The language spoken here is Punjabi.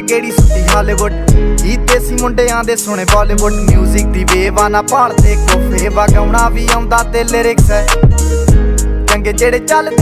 ਚ ਕਿਹੜੀ ਸੁੱਤੀ ਹਾਲੀਵੁੱਡ? ਹੀ ਦੇਸੀ ਮੁੰਡਿਆਂ ਦੇ ਸੁਣੇ ਬਾਲੀਵੁੱਡ। 뮤직 ਦੀ ਵੇਵਾ ਨਾ ਭਾਲਦੇ ਕੋਫੇ ਵਗਾਉਣਾ ਵੀ ਆਉਂਦਾ ਤੇ ਲਿਰਿਕਸ ਹੈ। ਚੰਗੇ ਜਿਹੜੇ ਚੱਲਦੇ